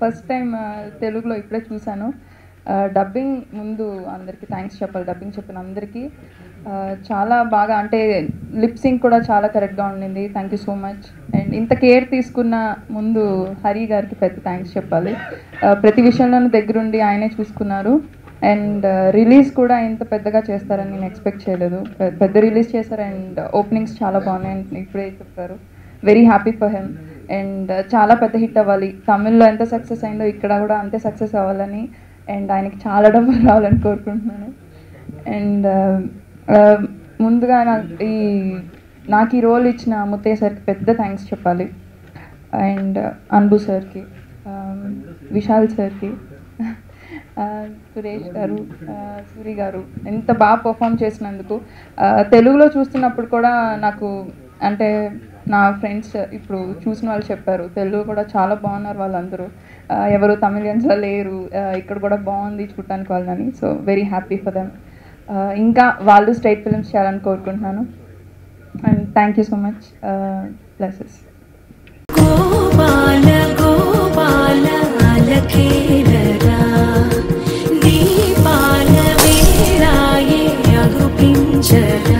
First time తెలుగులో ఇప్పుడే చూశాను. డబ్బింగ్ ముందు అందరికీ థ్యాంక్స్ చెప్పాలి. డబ్బింగ్ చెప్పిన అందరికీ చాలా బాగా అంటే లిప్సింగ్ కూడా చాలా కరెక్ట్గా ఉండింది. Thank you so much and ఇంత కేర్ తీసుకున్న ముందు హరి గారికి పెద్ద థ్యాంక్స్ చెప్పాలి. ప్రతి విషయంలోనూ దగ్గరుండి ఆయనే చూసుకున్నారు. అండ్ రిలీజ్ కూడా ఇంత పెద్దగా చేస్తారని నేను ఎక్స్పెక్ట్ చేయలేదు. పెద్ద రిలీజ్ చేశారు. అండ్ ఓపెనింగ్స్ చాలా బాగున్నాయి అని ఇప్పుడే చెప్పారు. Very happy for him and చాలా పెద్ద హిట్ అవ్వాలి. తమిళ్ళో ఎంత సక్సెస్ అయిందో ఇక్కడ కూడా అంతే సక్సెస్ అవ్వాలని అండ్ ఆయనకి చాలా డబ్బులు రావాలని కోరుకుంటున్నాను. అండ్ ముందుగా నాకు ఈ నాకు ఈ రోల్ ఇచ్చిన ముత్తయ్య సార్కి పెద్ద థ్యాంక్స్ చెప్పాలి. అండ్ అన్బు సార్కి విశాల్ సార్కి సురేష్ గారు సూరి గారు ఎంత బాగా పర్ఫామ్ చేసినందుకు. తెలుగులో చూస్తున్నప్పుడు కూడా నాకు అంటే నా ఫ్రెండ్స్ ఇప్పుడు చూసిన వాళ్ళు చెప్పారు తెలుగు కూడా చాలా బాగున్నారు వాళ్ళందరూ. ఎవరు తమిళియన్స్లో లేరు ఇక్కడ కూడా బాగుంది చూడటానికి వాళ్ళని so very happy for them ఇంకా వాళ్ళు స్టేట్ ఫిలిమ్స్ చేయాలని కోరుకుంటున్నాను. And thank you so much pluses Yeah. Gopala